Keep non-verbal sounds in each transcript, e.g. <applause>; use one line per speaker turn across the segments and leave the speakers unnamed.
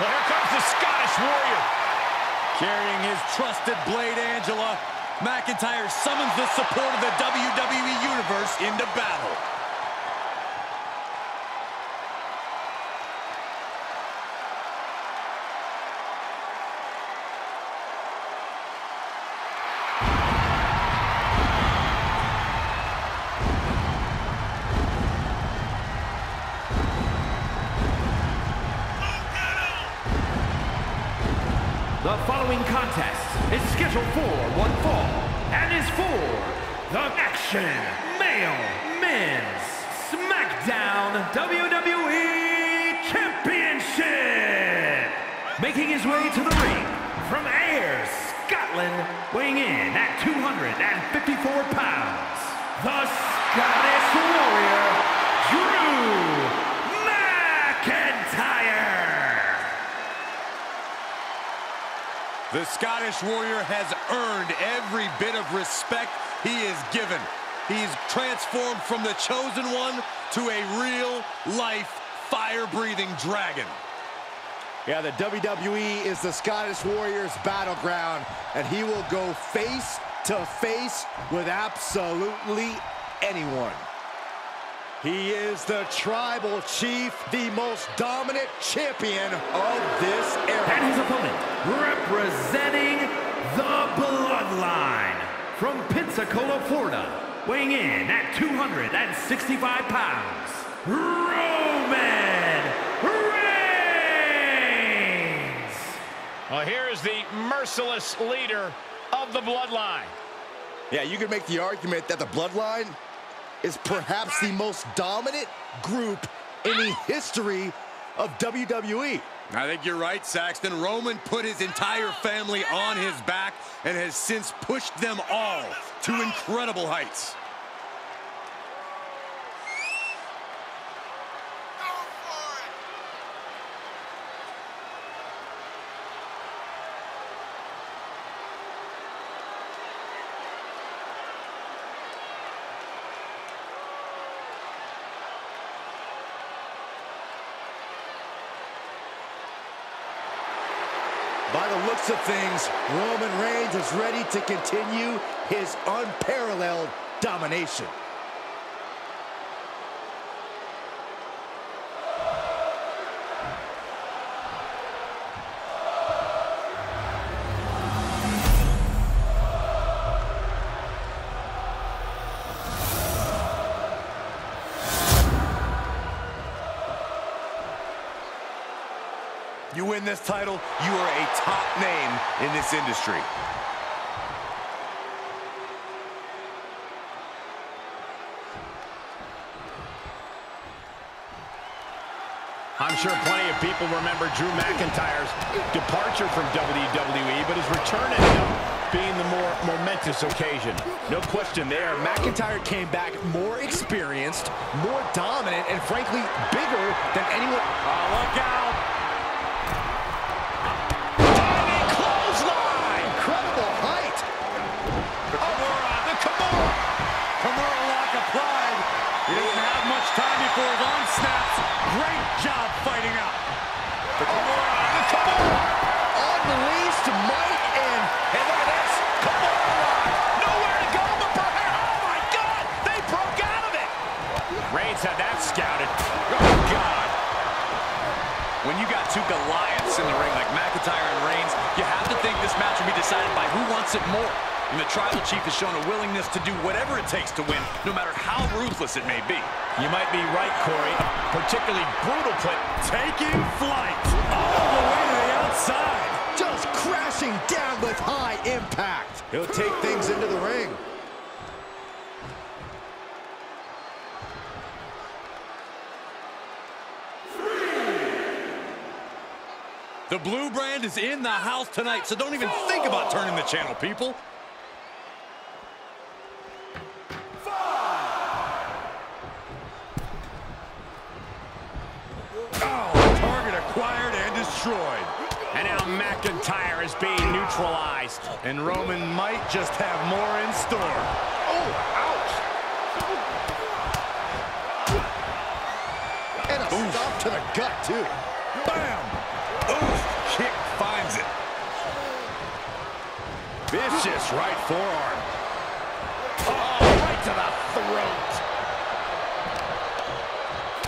Well, here comes the Scottish Warrior.
Carrying his trusted blade, Angela, McIntyre summons the support of the WWE Universe into battle.
The following contest is scheduled for one fall and is for the Action Male Men's SmackDown WWE Championship. Making his way to the ring from Ayr, Scotland, weighing in at 254 pounds, the Scottish Warrior, Drew McIntyre.
The Scottish Warrior has earned every bit of respect he is given. He's transformed from the chosen one to a real-life, fire-breathing dragon.
Yeah, the WWE is the Scottish Warriors battleground, and he will go face to face with absolutely anyone. He is the tribal chief, the most dominant champion of this era.
And his opponent, representing the Bloodline, from Pensacola, Florida, weighing in at 265 pounds, Roman Reigns!
Well, here is the merciless leader of the Bloodline.
Yeah, you could make the argument that the Bloodline is perhaps the most dominant group in the history of WWE.
I think you're right, Saxton. Roman put his entire family on his back and has since pushed them all to incredible heights.
By the looks of things, Roman Reigns is ready to continue his unparalleled domination.
You win this title, you are a top name in this industry.
I'm sure plenty of people remember Drew McIntyre's departure from WWE, but his return ended up being the more momentous occasion.
No question there, McIntyre came back more experienced, more dominant, and frankly, bigger than anyone.
Oh, look out! Two Goliaths in the ring like McIntyre and Reigns, you have to think this match will be decided by who wants it more. And the Tribal Chief has shown a willingness to do whatever it takes to win, no matter how ruthless it may be.
You might be right, Corey. Particularly brutal play.
Taking flight all the way to the outside.
Just crashing down with high impact. He'll take things into the ring.
The blue brand is in the house tonight, so don't even think about turning the channel, people. Oh, target acquired and destroyed.
And now McIntyre is being neutralized.
And Roman might just have more in store.
Oh, ouch! And a stop to the gut, too.
Bam!
Vicious right forearm. Oh, right to the throat.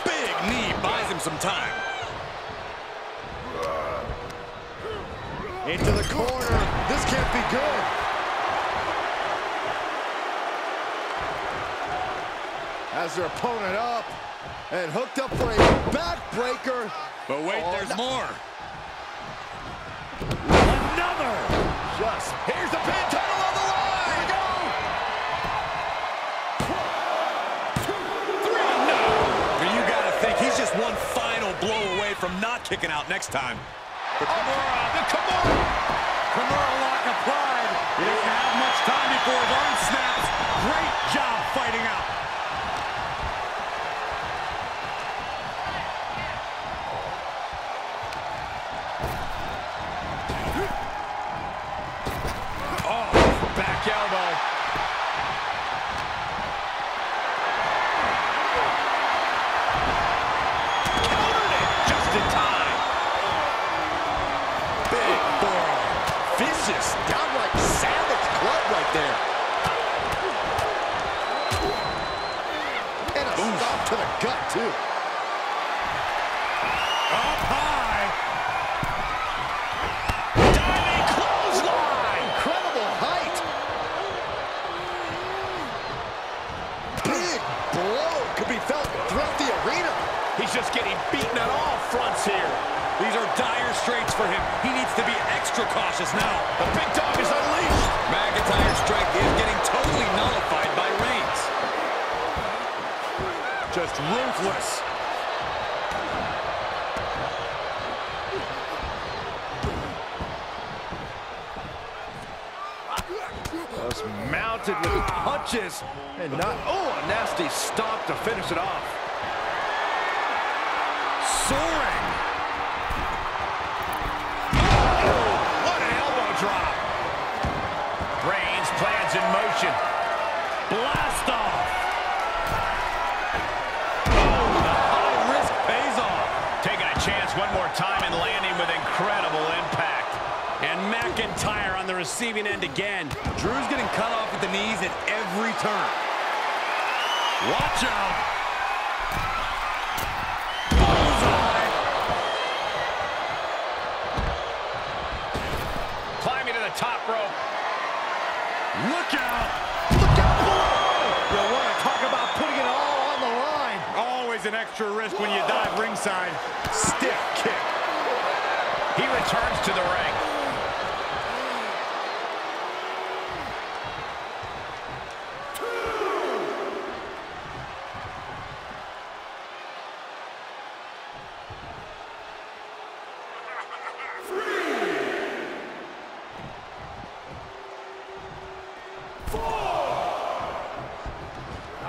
Big knee buys him some time.
Into the corner. This can't be good. Has their opponent up and hooked up for a backbreaker.
But wait,
Oh,
there's more.
Another. Just here's
just one final blow away from not kicking out next time.
The Kimura, the Kimura.
Kimura lock applied. He doesn't have much time before his cautious now.
The big dog is unleashed.
McIntyre's strength is getting totally nullified by Reigns. Just ruthless.
Just mounted with punches and not, oh, a nasty stop to finish it off.
Soaring. Receiving end again. Drew's getting cut off at the knees at every turn. Watch out. Bullseye.
Climbing to the top rope.
Look out.
Look out below! You want to talk about putting it all on the line.
Always an extra risk when you dive ringside.
Stiff kick.
He returns to the ring.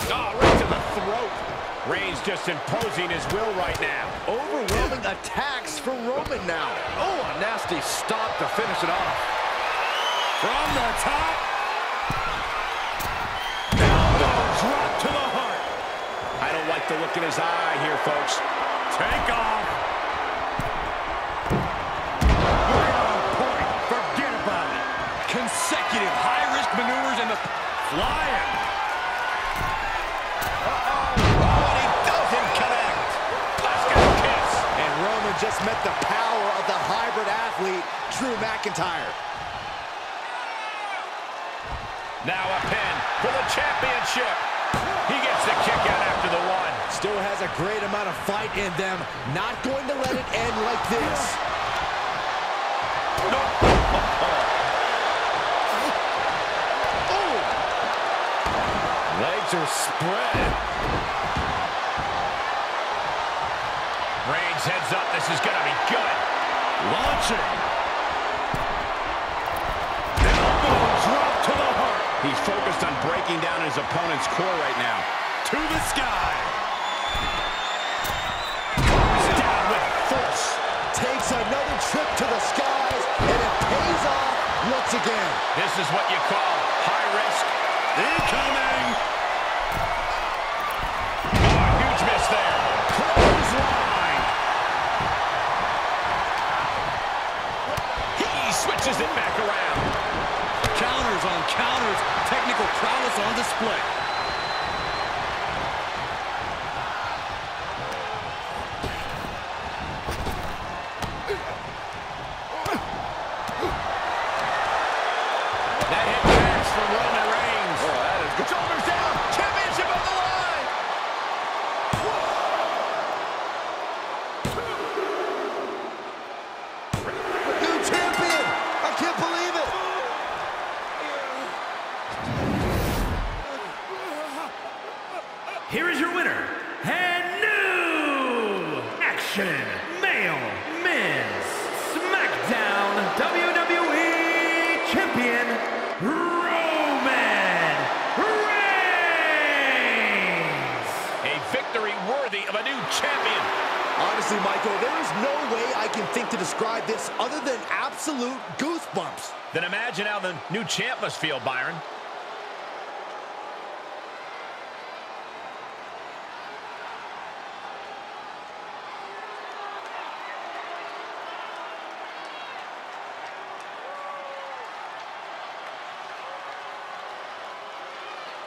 Oh, right to the throat. Reigns just imposing his will right now.
Overwhelming attacks from Roman now. Oh, a nasty stop to finish it off.
From the top. Elbow drop to the heart.
I don't like the look in his eye here, folks.
Take off. Right on point. Forget about it. Consecutive high-risk maneuvers and the flying.
Just met the power of the hybrid athlete, Drew McIntyre.
Now a pin for the championship. He gets the kick out after the one.
Still has a great amount of fight in them. Not going to let it end like this. <laughs> Oh.
Legs are spread. Heads up. This is going to be good.
Launching. Elbow drop to the heart.
He's focused on breaking down his opponent's core right now.
To the sky.
Comes down with force.
Takes another trip to the skies, and it pays off once again.
This is what you call high risk.
Incoming. Prowess
Here is your winner, and new Action Male Men's SmackDown WWE Champion, Roman Reigns!
A victory worthy of a new champion.
Honestly, Michael, there is no way I can think to describe this other than absolute goosebumps.
Then imagine how the new champ must feel, Byron.